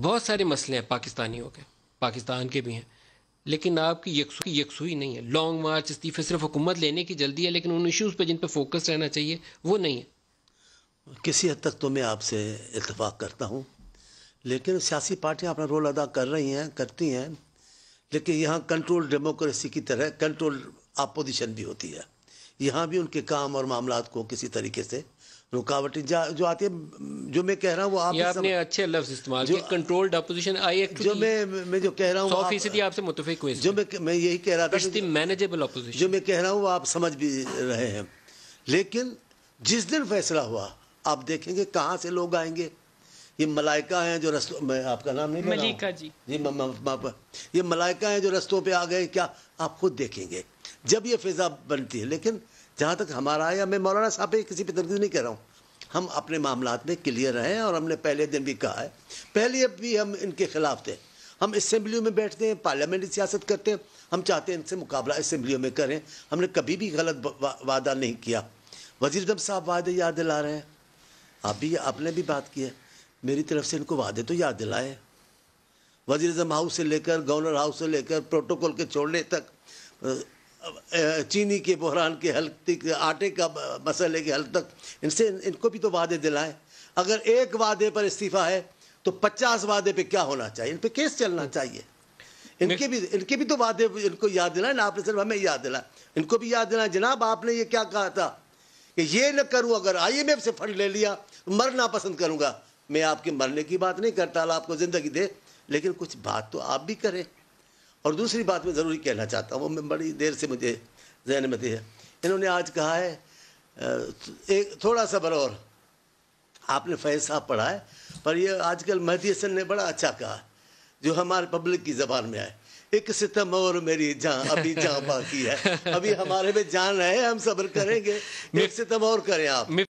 بہت سارے مسئلے ہیں پاکستانیوں کے پاکستان کے بھی ہیں۔ لیکن آپ کی یکسو، یکسوئی نہیں ہے۔ لانگ مارچ استعفے صرف حکومت لینے کی جلدی ہے، لیکن ان ایشوز پہ جن پہ فوکس رہنا چاہیے، وہ نہیں ہے۔ کسی حد تک تو میں آپ سے اتفاق کرتا ہوں۔ لیکن سیاسی پارٹیاں اپنا رول ادا کر رہی ہیں، کرتی ہیں، لیکن یہاں کنٹرول ڈیموکریسی کی طرح کنٹرول اپوزیشن بھی ہوتی ہے۔ یہاں بھی ان کے کام اور معاملات کو کسی طریقے سے رکاوٹیں جو آتی ہے جو میں کہہ رہا ہوں وہ آپ یہ آپ نے اچھے لفظ استعمال کیے کنٹرولڈ اپوزیشن آئی ایکٹ جو میں میں جو کہہ رہا ہوں سو فیصدی آپ سے متفق ہوئے جو میں میں یہی کہہ رہا تھا مینیجیبل اپوزیشن جو میں کہہ رہا ہوں وہ آپ سمجھ بھی رہے ہیں۔ لیکن جس دن فیصلہ ہوا آپ دیکھیں گے کہاں سے لوگ آئیں گے۔ یہ ملائکہ ہیں جو رستوں میں آپ کا نام نہیں ملیکہ جی۔ جی یہ ملائکہ ہیں جو رستوں پہ آ گئے کیا آپ خود دیکھیں گے؟ جب یہ فضا بنتی ہے لیکن جہاں تک ہمارا آیا میں مولانا صاحب پہ کسی پہ تنقید نہیں کہہ رہا ہوں۔ ہم اپنے معاملات میں کلیئر رہیں اور ہم نے پہلے دن بھی کہا ہے۔ پہلے بھی ہم ان کے خلاف تھے۔ ہم اسمبلیوں میں بیٹھتے ہیں پارلیمنٹری سیاست کرتے ہیں۔ ہم چاہتے ہیں ان سے مقابلہ اسمبلیوں میں کریں۔ ہم نے کبھی بھی غلط وعدہ نہیں کیا۔ وزیر اعظم صاحب وعدے یاد دلا رہے ہیں۔ آپ بھی، آپ نے بھی بات کی ہے۔ میری طرف سے ان کو وعدے تو یاد دلائے وزیر اعظم ہاؤس سے لے کر گورنر ہاؤس سے لے کر پروٹوکول کے چھوڑنے تک چینی کے بحران کے حل تک آٹے کا مسئلے کے حل تک، ان سے ان کو بھی تو وعدے دلائیں اگر ایک وعدے پر استعفیٰ ہے تو پچاس وعدے پہ کیا ہونا چاہیے؟ ان پہ کیس چلنا چاہیے۔ ان کے بھی، ان کے بھی تو وعدے ان کو یاد دلائیں آپ نے صرف ہمیں یاد دلائیں ان کو بھی یاد دلائیں جناب آپ نے یہ کیا کہا تھا کہ یہ نہ کروں، اگر آئی ایم ایف سے فنڈ لے لیا، مرنا پسند کروں گا۔ میں آپ کے مرنے کی بات نہیں کرتا، اللہ آپ کو زندگی دے، لیکن کچھ بات تو آپ بھی کریں۔ اور دوسری بات میں ضروری کہنا چاہتا ہوں وہ میں بڑی دیر سے مجھے ذہن میں تھی۔ ہے انہوں نے آج کہا ہے ایک تھوڑا سا اور آپ نے فیض صاحب پڑھا ہے پر یہ آج کل مہدی حسن نے بڑا اچھا کہا جو ہمارے پبلک کی زبان میں آئے۔ ایک ستم اور میری جان ابھی جان باقی ہے۔ ابھی ہمارے میں جان ہے ہم صبر کریں گے۔ ایک ستم اور کریں آپ۔